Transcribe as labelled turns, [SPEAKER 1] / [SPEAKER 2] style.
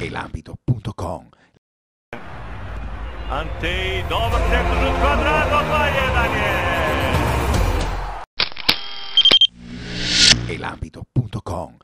[SPEAKER 1] elambito.com
[SPEAKER 2] Antei, dobar sektor rzut kvadrato, pa Daniel. e
[SPEAKER 1] l'ambito.com.